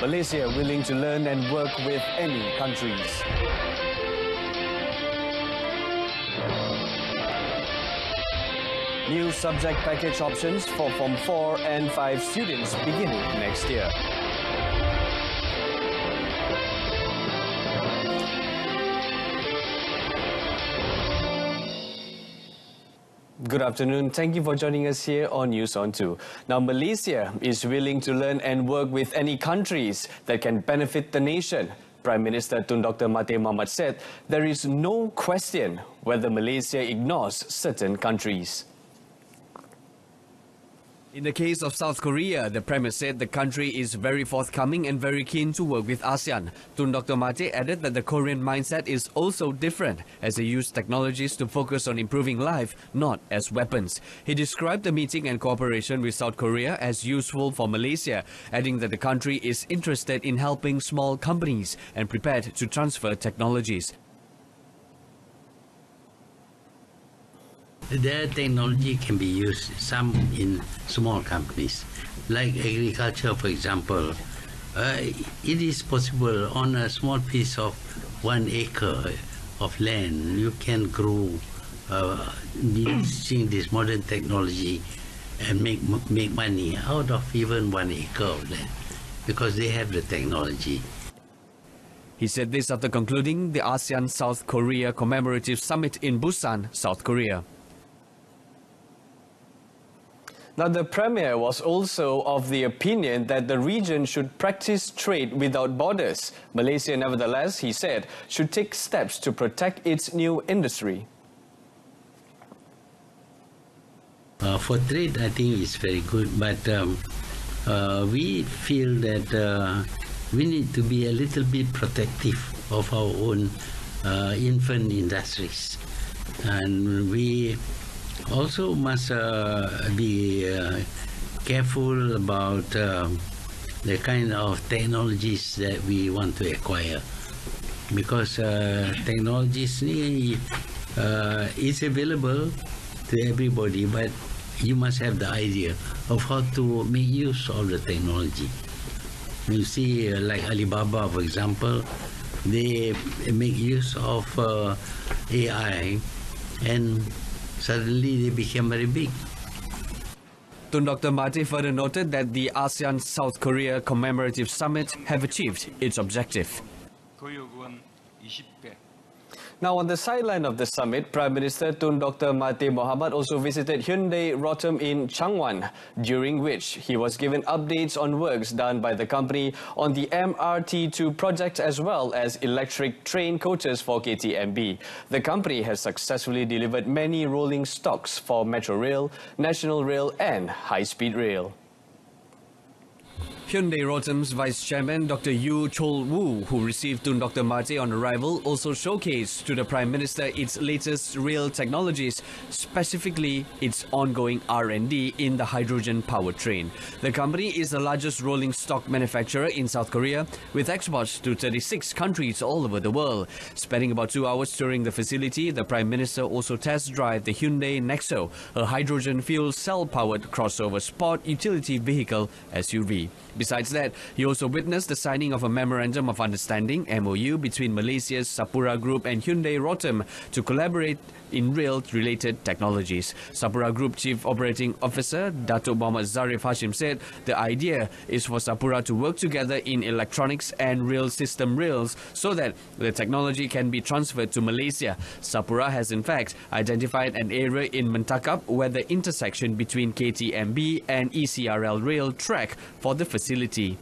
Malaysia willing to learn and work with any countries. New subject package options for Form 4 and 5 students beginning next year. Good afternoon. Thank you for joining us here on News on 2. Now, Malaysia is willing to learn and work with any countries that can benefit the nation. Prime Minister Tun Dr. Mahathir Mohamad said there is no question whether Malaysia ignores certain countries. In the case of South Korea, the Premier said the country is very forthcoming and very keen to work with ASEAN. Tun Dr. Mahathir added that the Korean mindset is also different, as they use technologies to focus on improving life, not as weapons. He described the meeting and cooperation with South Korea as useful for Malaysia, adding that the country is interested in helping small companies and prepared to transfer technologies. Their technology can be used some in small companies, like agriculture, for example. Uh, it is possible on a small piece of one acre of land, you can grow uh, using this modern technology and make make money out of even one acre of land because they have the technology. He said this after concluding the ASEAN South Korea Commemorative Summit in Busan, South Korea. Now, the Premier was also of the opinion that the region should practice trade without borders. Malaysia, nevertheless, he said, should take steps to protect its new industry. Uh, for trade, I think it's very good, but um, uh, we feel that uh, we need to be a little bit protective of our own uh, infant industries. And we also must uh, be uh, careful about um, the kind of technologies that we want to acquire. Because uh, technologies uh, is available to everybody but you must have the idea of how to make use of the technology. You see uh, like alibaba for example they make use of uh, ai and suddenly they became very big Tun Dr. Mahathir further noted that the ASEAN South Korea Commemorative Summit have achieved its objective. Now, on the sideline of the summit, Prime Minister Tun Dr. Mahathir Mohamad also visited Hyundai Rotem in Changwon, during which he was given updates on works done by the company on the MRT2 project as well as electric train coaches for KTMB. The company has successfully delivered many rolling stocks for Metro Rail, National Rail and High Speed Rail. Hyundai Rotem's Vice Chairman Dr. Yu Chol Woo, who received Tun Dr. Mahathir on arrival, also showcased to the Prime Minister its latest rail technologies, specifically its ongoing R&D in the hydrogen powertrain. The company is the largest rolling stock manufacturer in South Korea, with exports to 36 countries all over the world. Spending about two hours touring the facility, the Prime Minister also test drive the Hyundai Nexo, a hydrogen fuel cell-powered crossover sport utility vehicle SUV. Besides that, he also witnessed the signing of a Memorandum of Understanding MOU between Malaysia's Sapura Group and Hyundai Rotem to collaborate in rail-related technologies. Sapura Group Chief Operating Officer Datuk Muhammad Zarif Hashim said the idea is for Sapura to work together in electronics and rail system rails so that the technology can be transferred to Malaysia. Sapura has in fact identified an area in Mentakab where the intersection between KTMB and ECRL rail track for the facility.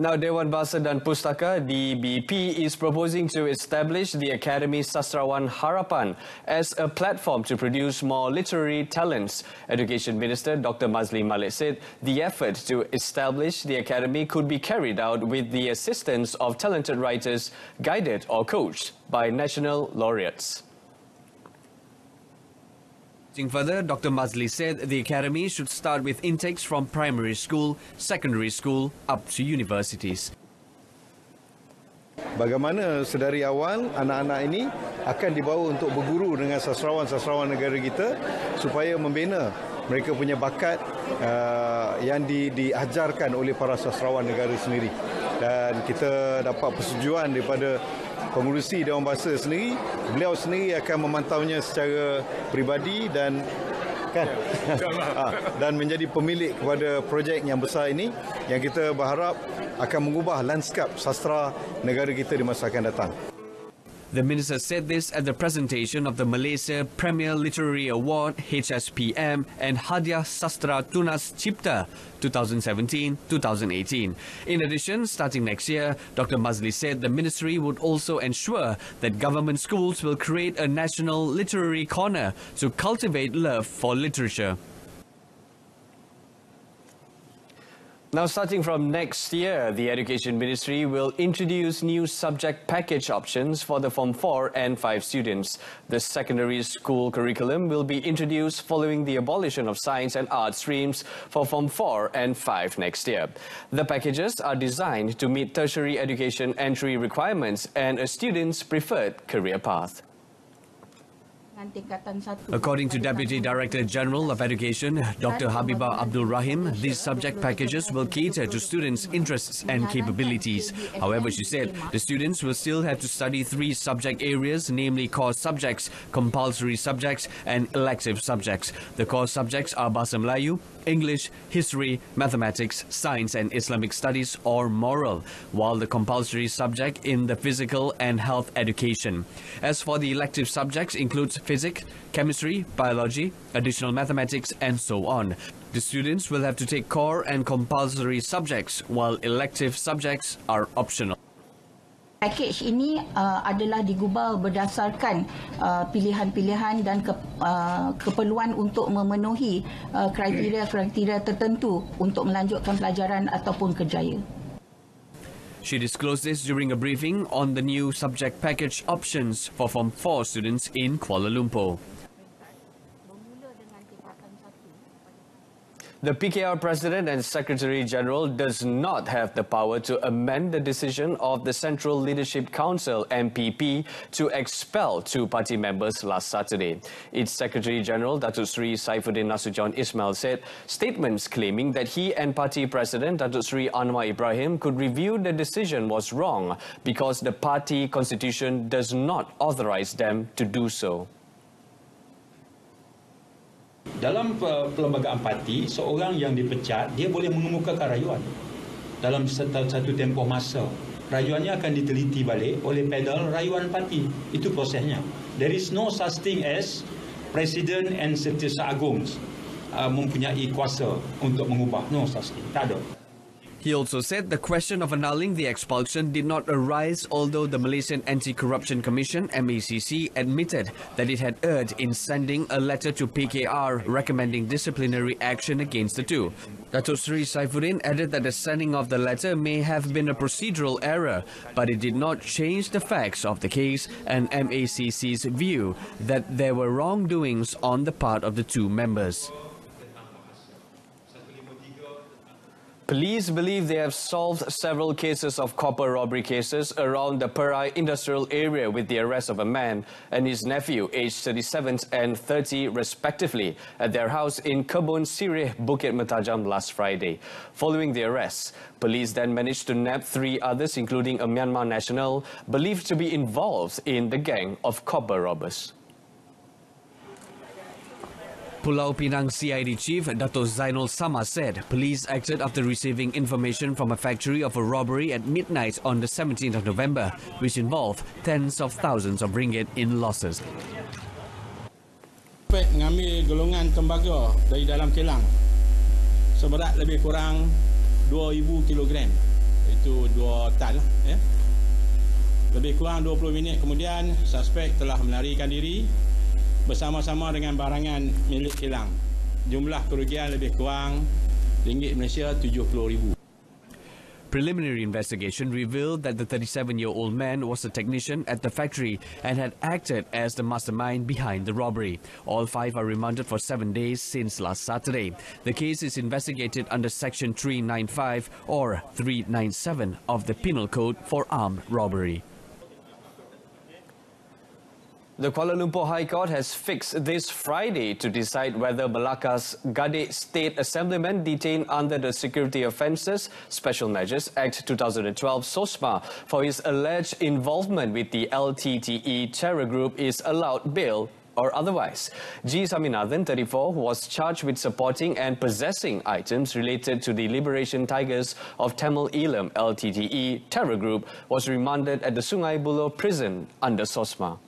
Now, Dewan Bahasa dan Pustaka, DBP, is proposing to establish the Academy Sastrawan Harapan as a platform to produce more literary talents. Education Minister Dr. Maszlee Malik said the effort to establish the Academy could be carried out with the assistance of talented writers guided or coached by national laureates. Further, Dr. Mazli said the academy should start with intakes from primary school, secondary school, up to universities. Bagaimana sedari awal anak-anak ini akan dibawa untuk berguru dengan sastrawan-sastrawan negara kita supaya membina mereka punya bakat uh, yang di, diajarkan oleh para sastrawan negara sendiri dan kita dapat persetujuan daripada pengurusi Dewan Bahasa sendiri beliau sendiri akan memantaunya secara peribadi dan kan ha, dan menjadi pemilik kepada projek yang besar ini yang kita berharap akan mengubah lanskap sastra negara kita di masa akan datang. The minister said this at the presentation of the Malaysia Premier Literary Award HSPM and Hadiah Sastra Tunas Cipta 2017-2018. In addition, starting next year, Dr. Maszlee said the ministry would also ensure that government schools will create a national literary corner to cultivate love for literature. Now, starting from next year, the Education Ministry will introduce new subject package options for the Form 4 and 5 students. The secondary school curriculum will be introduced following the abolition of science and art streams for Form 4 and 5 next year. The packages are designed to meet tertiary education entry requirements and a student's preferred career path. According to Deputy Director General of Education, Dr. Habiba Abdul Rahim, these subject packages will cater to students' interests and capabilities. However, she said the students will still have to study three subject areas, namely core subjects, compulsory subjects, and elective subjects. The core subjects are Bahasa Melayu, English, history, mathematics, science and Islamic studies or moral, while the compulsory subject in the physical and health education. As for the elective subjects includes physics, chemistry, biology, additional mathematics and so on. The students will have to take core and compulsory subjects while elective subjects are optional. Package ini uh, adalah digubal berdasarkan uh, pilihan-pilihan dan ke, uh, keperluan untuk memenuhi uh, kriteria-kriteria tertentu untuk melanjutkan pelajaran ataupun kerjaya. She disclosed this during a briefing on the new subject package options for Form 4 students in Kuala Lumpur. The PKR President and Secretary General does not have the power to amend the decision of the Central Leadership Council MPP to expel two party members last Saturday. Its Secretary General Datuk Sri Saifuddin Nasution Ismail said statements claiming that he and party president Datuk Sri Anwar Ibrahim could review the decision was wrong because the party constitution does not authorize them to do so. Dalam perlembagaan parti seorang yang dipecat dia boleh mengemukakan rayuan. Dalam satu, satu tempoh masa rayuannya akan diteliti balik oleh pedal rayuan parti. Itu prosesnya. There is no such thing as presiden and setiausaha agung uh, mempunyai kuasa untuk mengubah. No such thing. Tak ada He also said the question of annulling the expulsion did not arise although the Malaysian Anti-Corruption Commission MACC admitted that it had erred in sending a letter to PKR recommending disciplinary action against the two. Dato Sri Saifuddin added that the sending of the letter may have been a procedural error, but it did not change the facts of the case and MACC's view that there were wrongdoings on the part of the two members. Police believe they have solved several cases of copper robbery cases around the Perai industrial area with the arrest of a man and his nephew, aged 37 and 30 respectively, at their house in Kebun Sirih, Bukit Mertajam last Friday. Following the arrests, police then managed to nab three others, including a Myanmar national, believed to be involved in the gang of copper robbers. Pulau Pinang CID Chief Dato Zainul Sama said police acted after receiving information from a factory of a robbery at midnight on the 17th of November, which involved tens of thousands of ringgit in losses. mengambil golongan tembaga dari dalam kilang seberat lebih kurang 2000 kg itu dua tan lah ya. lebih kurang 20 minit kemudian suspek telah melarikan diri bersama-sama dengan barangan milik kilang. Jumlah kerugian lebih kurang ringgit Malaysia 70,000. Preliminary investigation revealed that the 37-year-old man was a technician at the factory and had acted as the mastermind behind the robbery. All five are remanded for seven days since last Saturday. The case is investigated under Section 395 or 397 of the Penal Code for armed robbery. The Kuala Lumpur High Court has fixed this Friday to decide whether Malacca's Gadek State Assemblyman detained under the Security Offences Special Measures Act 2012 SOSMA for his alleged involvement with the LTTE terror group is allowed bail or otherwise. G. Saminathan, 34, was charged with supporting and possessing items related to the Liberation Tigers of Tamil Eelam LTTE terror group, was remanded at the Sungai Buloh prison under SOSMA.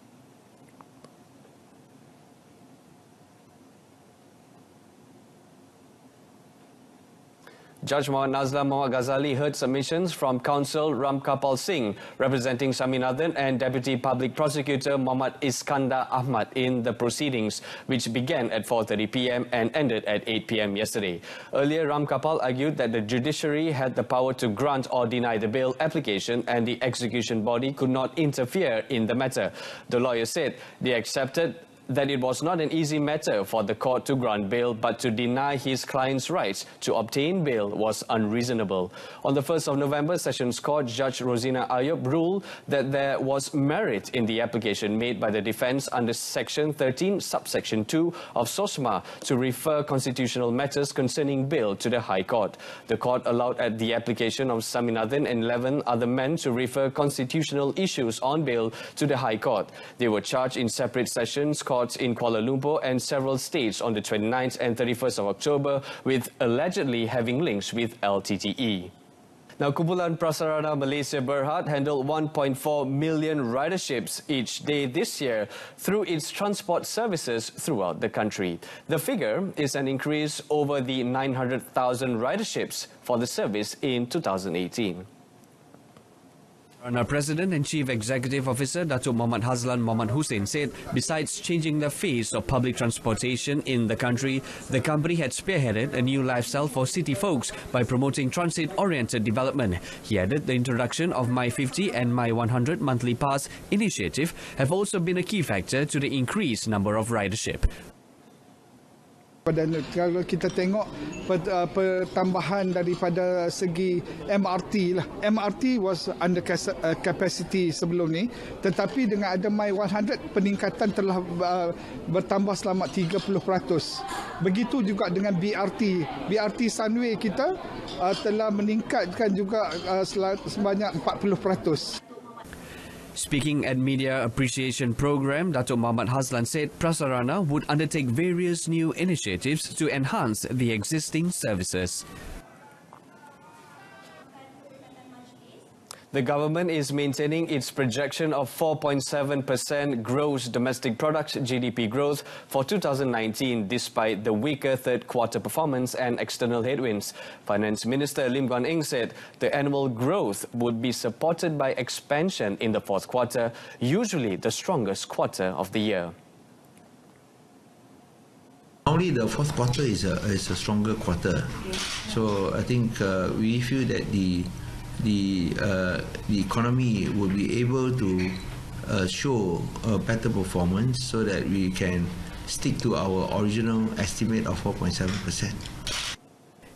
Judge Muhammad Nazlan Muhammad Ghazali heard submissions from counsel Ram Karpal Singh, representing Saminathan, and Deputy Public Prosecutor Muhammad Iskandar Ahmad in the proceedings, which began at 4.30 p.m. and ended at 8 p.m. yesterday. Earlier, Ram Karpal argued that the judiciary had the power to grant or deny the bail application and the execution body could not interfere in the matter. The lawyer said they accepted that it was not an easy matter for the court to grant bail, but to deny his client's rights to obtain bail was unreasonable. On the 1st of November, Sessions Court Judge Rosina Ayub ruled that there was merit in the application made by the defense under Section 13, subsection 2 of SOSMA to refer constitutional matters concerning bail to the High Court. The court allowed at the application of Saminathan and 11 other men to refer constitutional issues on bail to the High Court. They were charged in separate sessions courts in Kuala Lumpur and several states on the 29th and 31st of October with allegedly having links with LTTE. Now, Kumpulan Prasarana Malaysia Berhad handled 1.4 million riderships each day this year through its transport services throughout the country. The figure is an increase over the 900,000 riderships for the service in 2018. Our President and Chief Executive Officer Datuk Muhammad Hazlan Muhammad Hussein said besides changing the face of public transportation in the country, the company had spearheaded a new lifestyle for city folks by promoting transit-oriented development. He added the introduction of My 50 and My 100 monthly pass initiative have also been a key factor to the increased number of ridership. Dan kalau kita tengok uh, pertambahan daripada segi MRT lah. MRT was under uh, capacity sebelum ni tetapi dengan ada My 100 peningkatan telah uh, bertambah selama 30%. Begitu juga dengan BRT. BRT Sunway kita telah meningkatkan juga sebanyak 40%. Speaking at Media Appreciation Program, Dato Muhammad Hazlan said Prasarana would undertake various new initiatives to enhance the existing services. The government is maintaining its projection of 4.7% gross domestic product GDP growth for 2019 despite the weaker third quarter performance and external headwinds. Finance Minister Lim Guan Eng said the annual growth would be supported by expansion in the fourth quarter, usually the strongest quarter of the year. Only the fourth quarter is a, is a stronger quarter. So I think uh, we feel that the the uh, the economy will be able to uh, show a better performance so that we can stick to our original estimate of 4.7 percent.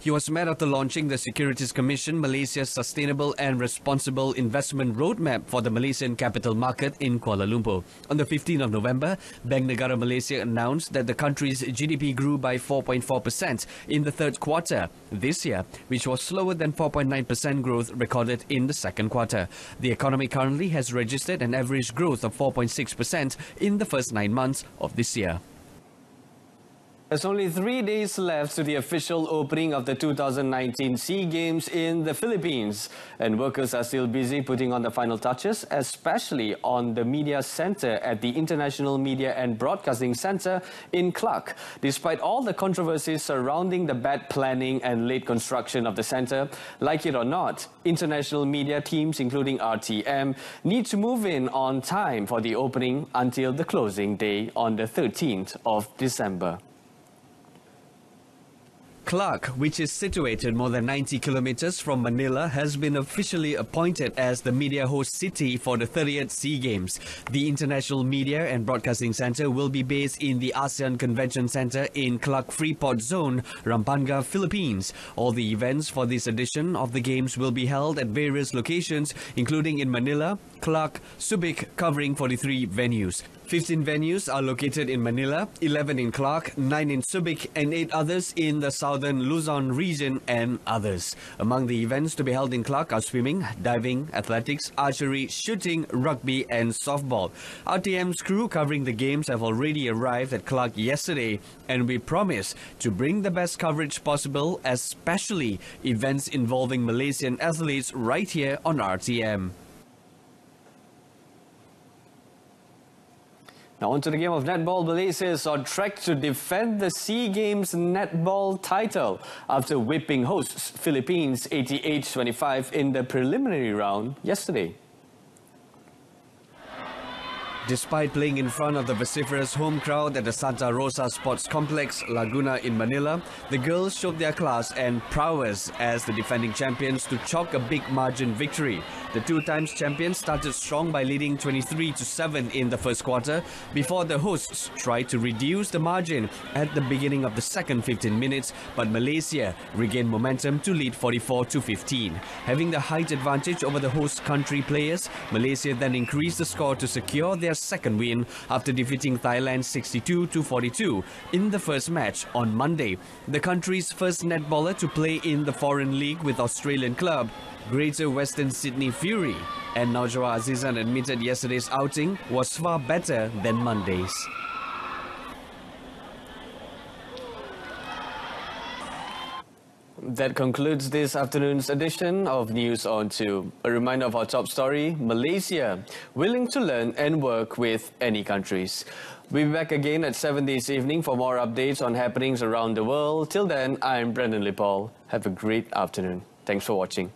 He was met after launching the Securities Commission Malaysia's Sustainable and Responsible Investment Roadmap for the Malaysian capital market in Kuala Lumpur. On the 15th of November, Bank Negara Malaysia announced that the country's GDP grew by 4.4% in the third quarter this year, which was slower than 4.9% growth recorded in the second quarter. The economy currently has registered an average growth of 4.6% in the first nine months of this year. There's only three days left to the official opening of the 2019 SEA Games in the Philippines. And workers are still busy putting on the final touches, especially on the media center at the International Media and Broadcasting Center in Clark. Despite all the controversies surrounding the bad planning and late construction of the center, like it or not, international media teams, including RTM, need to move in on time for the opening until the closing day on the 13th of December. Clark, which is situated more than 90 kilometers from Manila, has been officially appointed as the media host city for the 30th SEA Games. The International Media and Broadcasting Center will be based in the ASEAN Convention Center in Clark Freeport Zone, Pampanga, Philippines. All the events for this edition of the Games will be held at various locations, including in Manila, Clark, Subic, covering 43 venues. 15 venues are located in Manila, 11 in Clark, 9 in Subic, and 8 others in the southern Luzon region and others. Among the events to be held in Clark are swimming, diving, athletics, archery, shooting, rugby, and softball. RTM's crew covering the games have already arrived at Clark yesterday, and we promise to bring the best coverage possible, especially events involving Malaysian athletes right here on RTM. Now onto the game of netball. Malaysia is on track to defend the SEA Games netball title after whipping hosts Philippines 88-25 in the preliminary round yesterday. Despite playing in front of the vociferous home crowd at the Santa Rosa Sports Complex, Laguna in Manila, the girls showed their class and prowess as the defending champions to chalk a big margin victory. The two times champions started strong by leading 23 to 7 in the first quarter before the hosts tried to reduce the margin at the beginning of the second 15 minutes, but Malaysia regained momentum to lead 44 to 15. Having the height advantage over the host country players, Malaysia then increased the score to secure their second win after defeating Thailand 62-42 in the first match on Monday. The country's first netballer to play in the foreign league with Australian club Greater Western Sydney Fury and Najwa Azizan admitted yesterday's outing was far better than Monday's. That concludes this afternoon's edition of News on 2. A reminder of our top story, Malaysia, willing to learn and work with any countries. We'll be back again at 7 this evening for more updates on happenings around the world. Till then, I'm Brendan Lipal. Have a great afternoon. Thanks for watching.